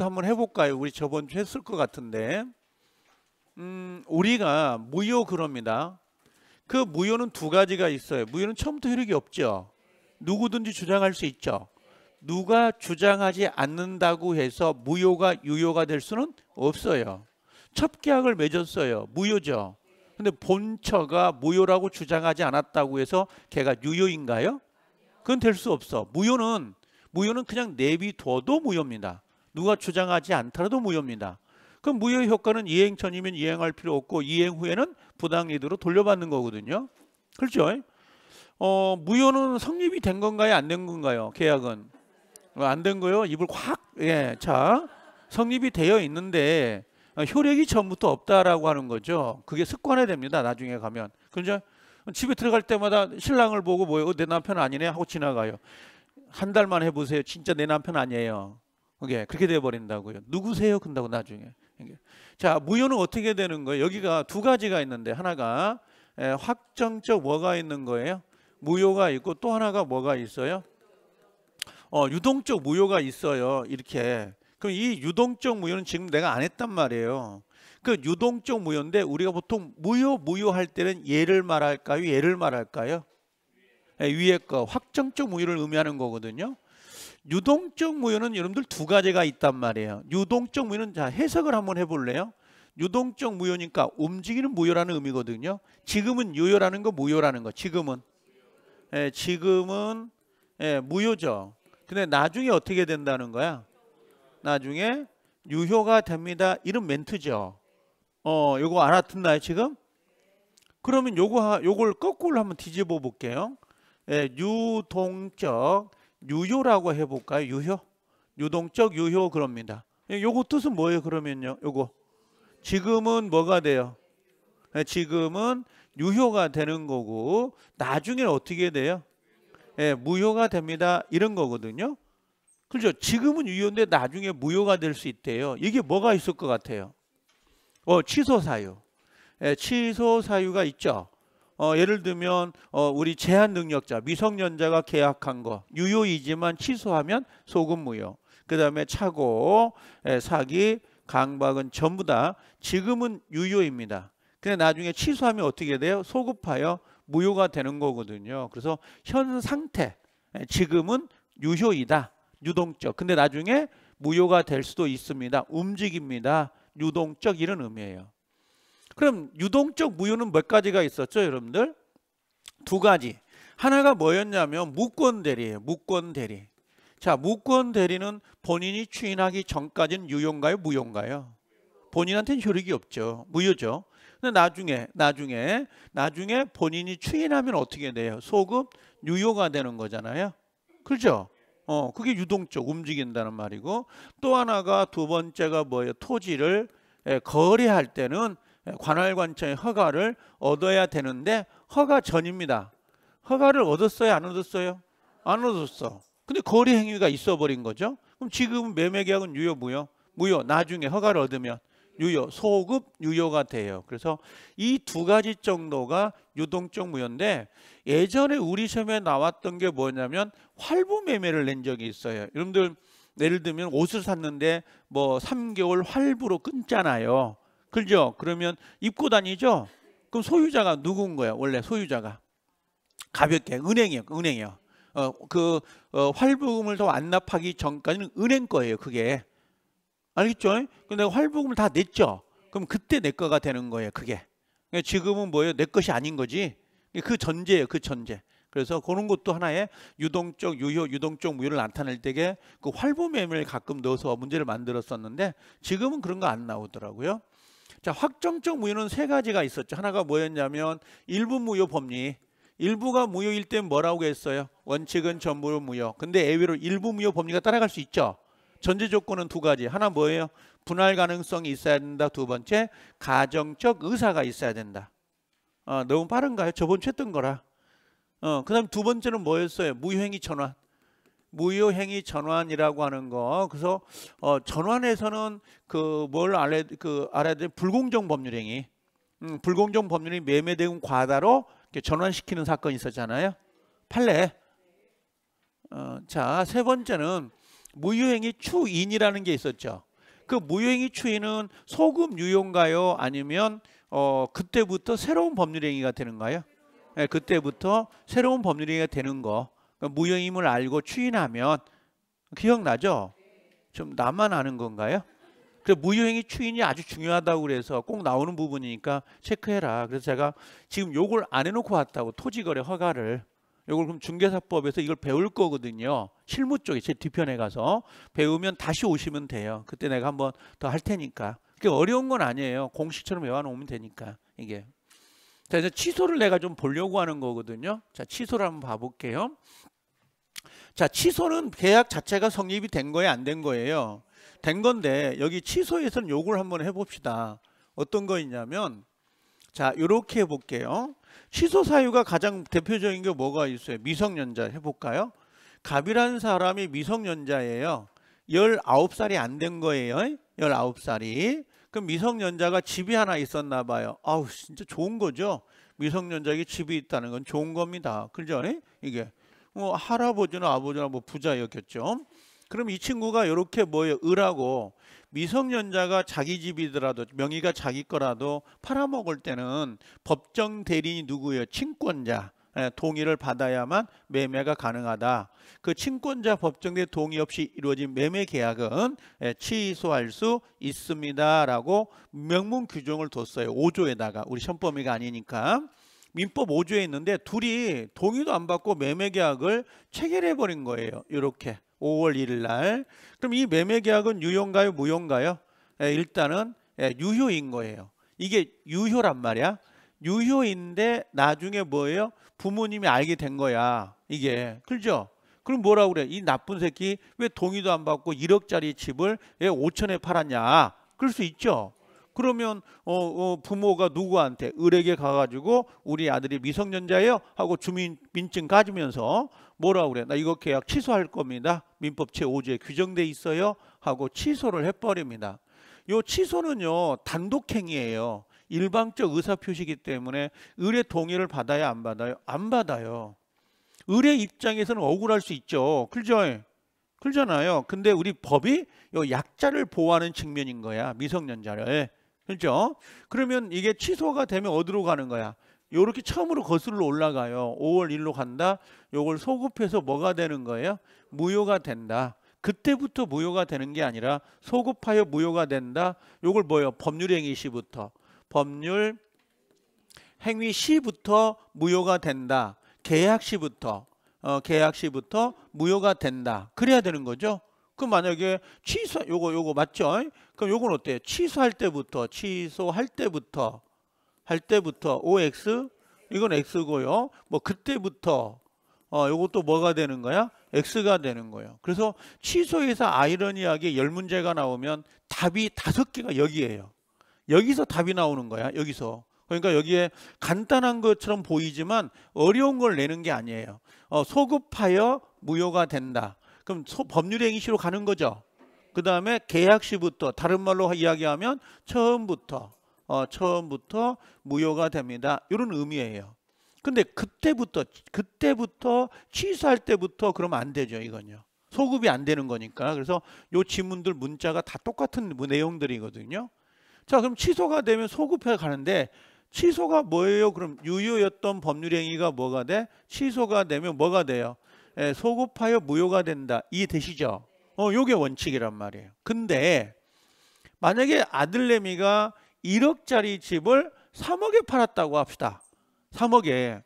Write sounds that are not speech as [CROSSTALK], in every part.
얘기부터 한번 해볼까요? 우리 저번 주 했을 것 같은데. 음, 우리가 무효 그럽니다. 그 무효는 두 가지가 있어요. 무효는 처음부터 효력이 없죠. 누구든지 주장할 수 있죠. 누가 주장하지 않는다고 해서 무효가 유효가 될 수는 없어요. 첩계약을 맺었어요. 무효죠. 근데 본처가 무효라고 주장하지 않았다고 해서 걔가 유효인가요? 그건 될 수 없어. 무효는 무효는 그냥 내비둬도 무효입니다. 누가 주장하지 않더라도 무효입니다. 그럼 무효 효과는 이행 전이면 이행할 필요 없고 이행 후에는 부당 리드로 돌려받는 거거든요. 그렇죠? 어, 무효는 성립이 된 건가요? 안 된 건가요? 계약은 어, 안된 거요? 입을 확 예. 자, 성립이 되어 있는데 어, 효력이 전부터 없다라고 하는 거죠. 그게 습관화 됩니다. 나중에 가면. 그죠? 집에 들어갈 때마다 신랑을 보고 뭐예요? 어, 내 남편 아니네 하고 지나가요. 한 달만 해보세요. 진짜 내 남편 아니에요. 그게 그렇게 돼 버린다고요. 누구세요? 근다고 나중에. 자 무효는 어떻게 되는 거예요? 여기가 두 가지가 있는데 하나가 에, 확정적 뭐가 있는 거예요? 무효가 있고 또 하나가 뭐가 있어요? 어, 유동적 무효가 있어요. 이렇게. 그럼 이 유동적 무효는 지금 내가 안 했단 말이에요. 그 유동적 무효인데 우리가 보통 무효 무효 할 때는 예를 말할까요? 예를 말할까요? 예, 위에 거 확정적 무효를 의미하는 거거든요. 유동적 무효는 여러분들 두 가지가 있단 말이에요. 유동적 무효는 자 해석을 한번 해볼래요? 유동적 무효니까 움직이는 무효라는 의미거든요. 지금은 유효라는 거 무효라는 거. 지금은 예, 지금은 예, 무효죠. 근데 나중에 어떻게 된다는 거야? 나중에 유효가 됩니다. 이런 멘트죠. 어, 요거 알아듣나요 지금? 그러면 요거 요걸 거꾸로 한번 뒤집어 볼게요. 예, 유동적 유효라고 해볼까요? 유효? 유동적 유효 그럽니다. 예, 요거 뜻은 뭐예요? 그러면요. 요거 지금은 뭐가 돼요? 예, 지금은 유효가 되는 거고 나중에 어떻게 돼요? 예, 무효가 됩니다. 이런 거거든요. 그렇죠? 지금은 유효인데 나중에 무효가 될 수 있대요. 이게 뭐가 있을 것 같아요? 어, 취소 사유. 예, 취소 사유가 있죠. 어, 예를 들면 어, 우리 제한 능력자 미성년자가 계약한 거 유효이지만 취소하면 소금 무효. 그다음에 차고 에, 사기 강박은 전부 다 지금은 유효입니다. 근데 나중에 취소하면 어떻게 돼요? 소급하여 무효가 되는 거거든요. 그래서 현 상태 에, 지금은 유효이다. 유동적. 근데 나중에 무효가 될 수도 있습니다. 움직입니다. 유동적 이런 의미예요. 그럼 유동적 무효는 몇 가지가 있었죠, 여러분들? 두 가지. 하나가 뭐였냐면 무권 대리예요. 무권 대리. 자, 무권 대리는 본인이 추인하기 전까지는 유효인가요, 무효인가요? 본인한테는 효력이 없죠. 무효죠. 근데 나중에 나중에 나중에 본인이 추인하면 어떻게 돼요? 소급 유효가 되는 거잖아요. 그렇죠? 어, 그게 유동적 움직인다는 말이고 또 하나가 두 번째가 뭐예요? 토지를 거래할 때는 관할관청의 허가를 얻어야 되는데 허가 전입니다. 허가를 얻었어요? 안 얻었어요? 안 얻었어. 근데 거래 행위가 있어 버린 거죠. 그럼 지금 매매 계약은 유효 무효? 무효. 나중에 허가를 얻으면 유효, 소급 유효가 돼요. 그래서 이 두 가지 정도가 유동적 무효인데 예전에 우리 시험에 나왔던 게 뭐냐면 활부 매매를 낸 적이 있어요. 여러분들 예를 들면 옷을 샀는데 뭐 3개월 활부로 끊잖아요. 그죠? 그러면 입고 다니죠? 그럼 소유자가 누군 거야? 원래 소유자가 가볍게 은행이요, 은행이요. 어, 그 어, 활부금을 더 완납하기 전까지는 은행 거예요, 그게. 알겠죠? 근데 활부금을 다 냈죠. 그럼 그때 내 거가 되는 거예요, 그게. 그러니까 지금은 뭐예요? 내 것이 아닌 거지. 그 전제예요, 그 전제. 그래서 그런 것도 하나의 유동적 유효, 유동적 무효를 나타낼 때에 그 활부 매매를 가끔 넣어서 문제를 만들었었는데 지금은 그런 거 안 나오더라고요. 자, 확정적 무효는 세 가지가 있었죠. 하나가 뭐였냐면 일부 무효 법리. 일부가 무효일 땐 뭐라고 했어요? 원칙은 전부 무효. 근데 예외로 일부 무효 법리가 따라갈 수 있죠. 전제 조건은 두 가지. 하나 뭐예요? 분할 가능성이 있어야 된다. 두 번째, 가정적 의사가 있어야 된다. 어, 너무 빠른가요? 저번 주 했던 거라. 어, 그다음 두 번째는 뭐였어요? 무효행위 전환. 무효행위 전환이라고 하는 거. 그래서 어, 전환에서는 그 뭘 알아야 그 알아야 돼 불공정 법률행위. 음, 불공정 법률이 매매 대금 과다로 전환시키는 사건이 있었잖아요. 판례. 어, 자, 세 번째는 무효행위 추인이라는 게 있었죠. 그 무효행위 추이는 소급 유효인가요? 아니면 어 그때부터 새로운 법률행위가 되는가요? 네, 그때부터 새로운 법률행위가 되는 거 무효임을 알고 추인하면 기억나죠? 좀 나만 아는 건가요? 그 무효행위 추인이 아주 중요하다고 그래서 꼭 나오는 부분이니까 체크해라. 그래서 제가 지금 요걸 안 해놓고 왔다고 토지거래 허가를 요걸 그럼 중개사법에서 이걸 배울 거거든요. 실무 쪽에 제 뒤편에 가서 배우면 다시 오시면 돼요. 그때 내가 한번 더 할 테니까. 그게 어려운 건 아니에요. 공식처럼 외워놓으면 되니까 이게. 자 이제 취소를 내가 좀 보려고 하는 거거든요. 자 취소를 한번 봐볼게요. 자 취소는 계약 자체가 성립이 된 거예요, 안 된 거예요? 된 건데 여기 취소에서는 요걸 한번 해봅시다. 어떤 거 있냐면 자 이렇게 해볼게요. 취소 사유가 가장 대표적인 게 뭐가 있어요? 미성년자 해볼까요? 갑이라는 사람이 미성년자예요. 19살이 안 된 거예요. 19살이. 그럼 미성년자가 집이 하나 있었나 봐요. 아우 진짜 좋은 거죠. 미성년자에게 집이 있다는 건 좋은 겁니다. 그죠? 이게 뭐 할아버지나 아버지나 뭐 부자였겠죠. 그럼 이 친구가 이렇게 뭐예요? 을하고 미성년자가 자기 집이더라도 명의가 자기 거라도 팔아먹을 때는 법정 대리인이 누구예요? 친권자. 예, 동의를 받아야만 매매가 가능하다. 그 친권자 법정대 동의 없이 이루어진 매매 계약은 예, 취소할 수 있습니다라고 명문 규정을 뒀어요. 5조에다가 우리 시범위가 아니니까 민법 5조에 있는데 둘이 동의도 안 받고 매매 계약을 체결해 버린 거예요. 이렇게 5월 1일 날. 그럼 이 매매 계약은 유효인가요, 무효인가요? 예, 일단은 예, 유효인 거예요. 이게 유효란 말이야. 유효인데 나중에 뭐예요? 부모님이 알게 된 거야. 이게 그죠? 그럼 뭐라고 그래? 이 나쁜 새끼 왜 동의도 안 받고 1억짜리 집을 왜 5천에 팔았냐? 그럴 수 있죠. 그러면 어, 어, 부모가 누구한테 을에게 가가지고 우리 아들이 미성년자예요 하고 주민민증 가지면서 뭐라고 그래? 나 이거 계약 취소할 겁니다. 민법 제5조에 규정돼 있어요 하고 취소를 해버립니다. 요 취소는요 단독행위예요. 일방적 의사표시기 때문에 을의 동의를 받아야 안 받아요? 안 받아요. 을의 입장에서는 억울할 수 있죠. 그죠? 그러잖아요. 근데 우리 법이 요 약자를 보호하는 측면인 거야. 미성년자를. 그렇죠? 그러면 이게 취소가 되면 어디로 가는 거야? 요렇게 처음으로 거슬러 올라가요. 5월 1로 간다. 요걸 소급해서 뭐가 되는 거예요? 무효가 된다. 그때부터 무효가 되는 게 아니라 소급하여 무효가 된다. 요걸 뭐예요? 법률 행위 시부터. 법률 행위 시부터 무효가 된다. 계약 시부터 어, 계약 시부터 무효가 된다. 그래야 되는 거죠. 그럼 만약에 취소 요거 요거 맞죠? 그럼 요건 어때요? 취소할 때부터 취소할 때부터 할 때부터 OX 이건 X고요. 뭐 그때부터 어 요것도 뭐가 되는 거야? X가 되는 거예요. 그래서 취소에서 아이러니하게 열 문제가 나오면 답이 다섯 개가 여기에요. 여기서 답이 나오는 거야. 여기서. 그러니까 여기에 간단한 것처럼 보이지만 어려운 걸 내는 게 아니에요. 어, 소급하여 무효가 된다. 그럼 소, 법률행위시로 가는 거죠. 그 다음에 계약시부터 다른 말로 이야기하면 처음부터 어, 처음부터 무효가 됩니다. 이런 의미예요. 근데 그때부터 그때부터 취소할 때부터 그러면 안 되죠. 이건요. 소급이 안 되는 거니까. 그래서 요 지문들 문자가 다 똑같은 내용들이거든요. 자, 그럼 취소가 되면 소급해 가는데 취소가 뭐예요? 그럼 유효였던 법률 행위가 뭐가 돼? 취소가 되면 뭐가 돼요? 예, 소급하여 무효가 된다. 이해되시죠? 어, 요게 원칙이란 말이에요. 근데 만약에 아들내미가 1억짜리 집을 3억에 팔았다고 합시다. 3억에.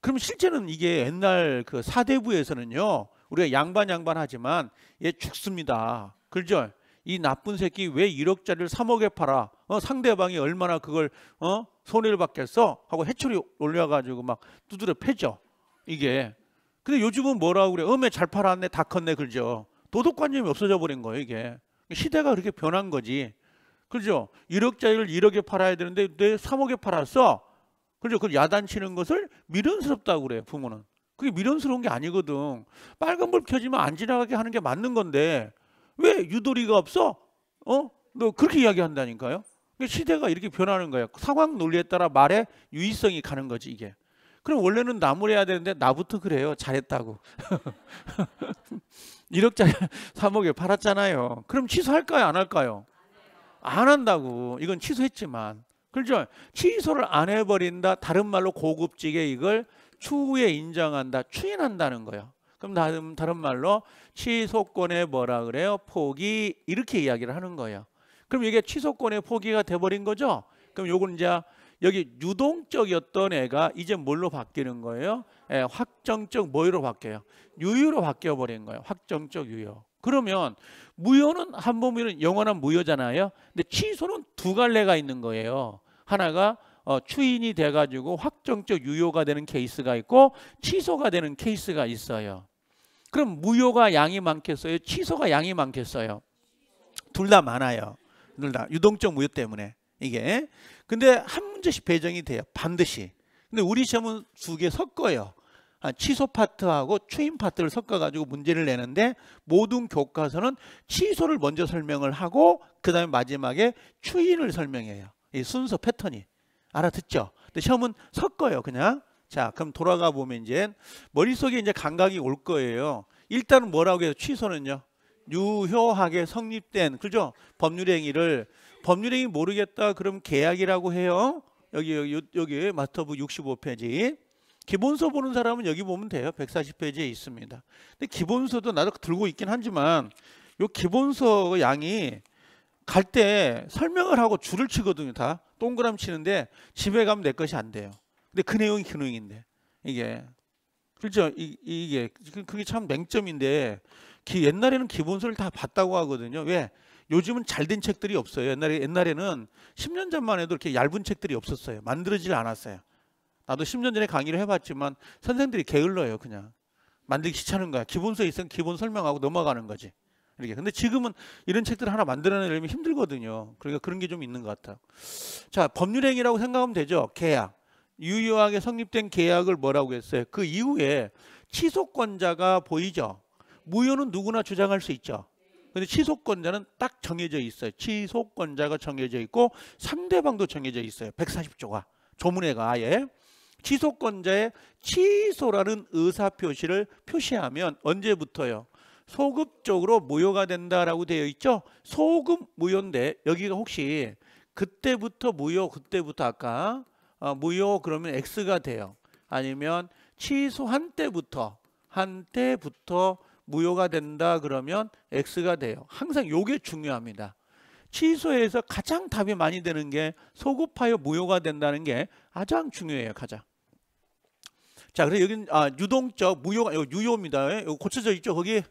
그럼 실제는 이게 옛날 그 사대부에서는요. 우리가 양반 양반 하지만 얘 죽습니다. 그죠? 이 나쁜 새끼 왜 1억짜리를 3억에 팔아? 어, 상대방이 얼마나 그걸 어? 손해를 받겠어? 하고 해초리 올려가지고 막 두드려 패죠. 이게. 근데 요즘은 뭐라고 그래? 어메 잘 팔았네, 다 컸네, 그죠? 도덕관념이 없어져 버린 거예요, 이게. 시대가 그렇게 변한 거지. 그죠? 1억짜리를 1억에 팔아야 되는데 내 3억에 팔았어. 그죠? 그 야단치는 것을 미련스럽다고 그래, 부모는. 그게 미련스러운 게 아니거든. 빨간불 켜지면 안 지나가게 하는 게 맞는 건데 왜 유도리가 없어? 어? 너 그렇게 이야기한다니까요. 시대가 이렇게 변하는 거예요. 상황 논리에 따라 말의 유의성이 가는 거지 이게. 그럼 원래는 나무를 해야 되는데 나부터 그래요. 잘했다고. [LAUGHS] 1억짜리 3억에 팔았잖아요. 그럼 취소할까요? 안 할까요? 안 한다고. 이건 취소했지만. 그렇죠? 취소를 안 해버린다. 다른 말로 고급지게 이걸 추후에 인정한다. 추인한다는 거예요. 그럼 다른, 다른 말로 취소권의 뭐라 그래요? 포기 이렇게 이야기를 하는 거예요. 그럼 이게 취소권의 포기가 돼버린 거죠? 그럼 요건 이제 여기 유동적이었던 애가 이제 뭘로 바뀌는 거예요? 예, 확정적 뭐로 바뀌어요? 유효로 바뀌어 버린 거예요. 확정적 유효. 그러면 무효는 한 번무효는 영원한 무효잖아요. 근데 취소는 두 갈래가 있는 거예요. 하나가 어, 추인이 돼가지고 확정적 유효가 되는 케이스가 있고 취소가 되는 케이스가 있어요. 그럼 무효가 양이 많겠어요? 취소가 양이 많겠어요? 둘 다 많아요. 둘 다 유동적 무효 때문에 이게. 근데 한 문제씩 배정이 돼요. 반드시. 근데 우리 시험은 두 개 섞어요. 아, 취소 파트하고 추인 파트를 섞어가지고 문제를 내는데 모든 교과서는 취소를 먼저 설명을 하고 그 다음에 마지막에 추인을 설명해요. 이 순서 패턴이 알아듣죠? 근데 시험은 섞어요, 그냥. 자, 그럼 돌아가 보면 이제 머릿속에 이제 감각이 올 거예요. 일단은 뭐라고 해요? 취소는요. 유효하게 성립된 그죠? 법률 행위를 법률 행위 모르겠다 그럼 계약이라고 해요. 여기 여기 여기 마스터북 65페이지. 기본서 보는 사람은 여기 보면 돼요. 140페이지에 있습니다. 근데 기본서도 나도 들고 있긴 하지만 요 기본서 양이 갈 때 설명을 하고 줄을 치거든요. 다 동그라미 치는데 집에 가면 내 것이 안 돼요. 근데 그 내용이 그 내용인데 이게 그렇죠. 이, 이게 그게 참 맹점인데 기, 옛날에는 기본서를 다 봤다고 하거든요. 왜? 요즘은 잘 된 책들이 없어요. 옛날에 옛날에는 10년 전만 해도 이렇게 얇은 책들이 없었어요. 만들어지질 않았어요. 나도 10년 전에 강의를 해봤지만 선생들이 게을러요. 그냥 만들기 귀찮은 거야. 기본서에 있으면 기본 설명하고 넘어가는 거지. 이렇게. 근데 지금은 이런 책들 하나 만들어내려면 힘들거든요. 그러니까 그런 게 좀 있는 것 같아요. 자, 법률행위라고 생각하면 되죠. 계약. 유효하게 성립된 계약을 뭐라고 했어요? 그 이후에 취소권자가 보이죠. 무효는 누구나 주장할 수 있죠. 근데 취소권자는 딱 정해져 있어요. 취소권자가 정해져 있고 상대방도 정해져 있어요. 140조가 조문회가 아예 취소권자의 취소라는 의사 표시를 표시하면 언제부터요? 소급적으로 무효가 된다라고 되어 있죠. 소급 무효인데 여기가 혹시 그때부터 무효, 그때부터 아까 어, 무효 그러면 X가 돼요. 아니면 취소한 때부터 한 때부터 무효가 된다 그러면 X가 돼요. 항상 요게 중요합니다. 취소해서 가장 답이 많이 되는 게 소급하여 무효가 된다는 게 가장 중요해요. 가장. 자, 그래서 여기는 아, 유동적 무효가 유효입니다. 이거 고쳐져 있죠, 거기.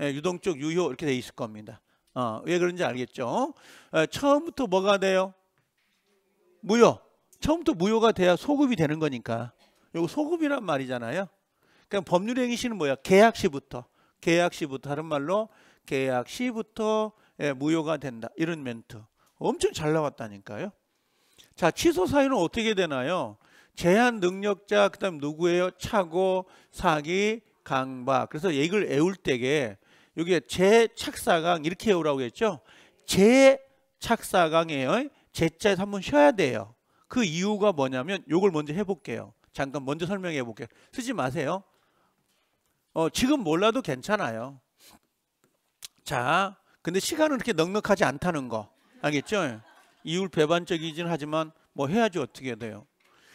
예, 유동적 유효 이렇게 돼 있을 겁니다. 어, 왜 그런지 알겠죠? 어, 처음부터 뭐가 돼요? 무효. 처음부터 무효가 돼야 소급이 되는 거니까. 이거 소급이란 말이잖아요. 그럼 법률 행위 시는 뭐야? 계약 시부터. 계약 시부터 다른 말로 계약 시부터 예, 무효가 된다. 이런 멘트. 엄청 잘 나왔다니까요. 자, 취소 사유는 어떻게 되나요? 제한 능력자 그다음 누구예요? 차고, 사기, 강박. 그래서 얘기를 애울 때게 여기에 제착사강 이렇게 외우라고 했죠. 제착사강이에요. 제자에서 한번 쉬어야 돼요. 그 이유가 뭐냐면 요걸 먼저 해볼게요. 잠깐 먼저 설명해 볼게요. 쓰지 마세요. 어, 지금 몰라도 괜찮아요. 자, 근데 시간은 그렇게 넉넉하지 않다는 거 알겠죠? 이율 배반적이긴 하지만 뭐 해야지 어떻게 돼요.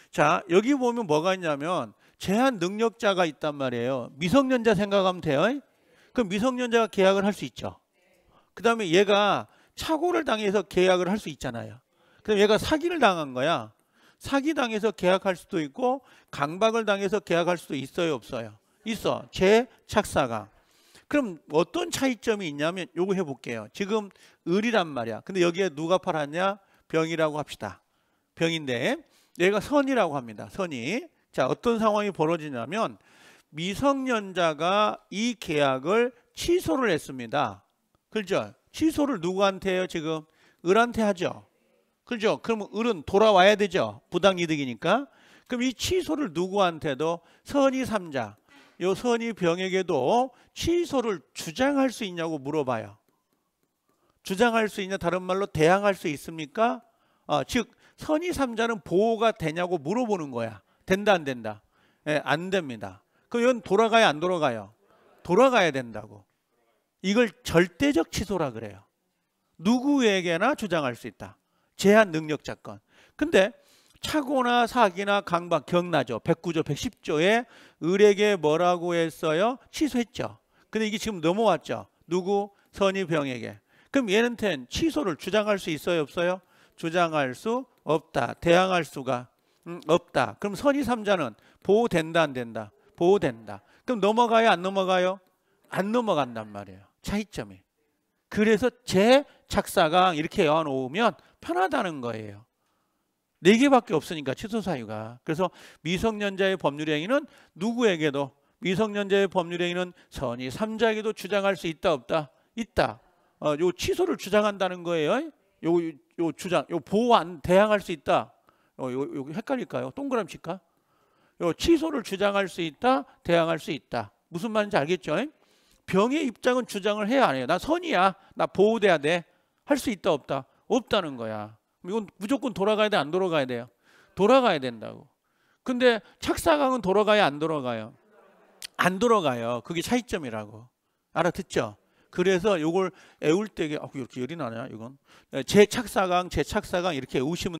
자, 여기 보면 뭐가 있냐면 제한 능력자가 있단 말이에요. 미성년자 생각하면 돼요. 그럼 미성년자가 계약을 할 수 있죠. 그 다음에 얘가 착오를 당해서 계약을 할 수 있잖아요. 그럼 얘가 사기를 당한 거야. 사기 당해서 계약할 수도 있고 강박을 당해서 계약할 수도 있어요, 없어요? 있어. 재착사강. 그럼 어떤 차이점이 있냐면 요거 해 볼게요. 지금 을이란 말이야. 근데 여기에 누가 팔았냐? 병이라고 합시다. 병인데 얘가 선이라고 합니다. 선이. 자 어떤 상황이 벌어지냐면 미성년자가 이 계약을 취소를 했습니다. 그렇죠? 취소를 누구한테 해요 지금? 을한테 하죠. 그렇죠? 그럼 을은 돌아와야 되죠. 부당이득이니까. 그럼 이 취소를 누구한테도 선이 삼자. 요 선이 병에게도 취소를 주장할 수 있냐고 물어봐요. 주장할 수 있냐 다른 말로 대항할 수 있습니까? 어, 즉 선의 삼자는 보호가 되냐고 물어보는 거야. 된다 안 된다? 예, 안 됩니다. 그럼 이건 돌아가야 안 돌아가요? 돌아가야 된다고. 이걸 절대적 취소라 그래요. 누구에게나 주장할 수 있다. 제한 능력자건. 근데 차고나 사기나 강박 기억나죠? 109조 110조에 을에게 뭐라고 했어요? 취소했죠. 근데 이게 지금 넘어왔죠. 누구? 선의병에게. 그럼 얘한테는 취소를 주장할 수 있어요, 없어요? 주장할 수 없다. 대항할 수가 음, 없다. 그럼 선의 삼자는 보호된다, 안 된다? 보호된다. 그럼 넘어가요, 안 넘어가요? 안 넘어간단 말이에요. 차이점이. 그래서 제 착사강 이렇게 외워놓으면 편하다는 거예요. 네 개밖에 없으니까 취소 사유가. 그래서 미성년자의 법률 행위는 누구에게도 미성년자의 법률 행위는 선의 삼자에게도 주장할 수 있다 없다 있다. 어, 요 취소를 주장한다는 거예요. 요, 요 주장, 요안 대항할 수 있다. 어, 요, 요 헷갈릴까요? 동그라미 칠까? 요 취소를 주장할 수 있다, 대항할 수 있다. 무슨 말인지 알겠죠? 병의 입장은 주장을 해야 안 해요. 나 선이야. 나 보호돼야 돼. 할 수 있다 없다? 없다는 거야. 이건 무조건 돌아가야 돼, 안 돌아가야 돼요? 돌아가야 된다고. 근데 착사강은 돌아가야 안 돌아가요? 안 돌아가요. 그게 차이점이라고. 알아듣죠? 그래서 요걸 애울 때, 아, 이렇게 열이 나냐, 이건. 제 착사강, 제 착사강 이렇게 애우시면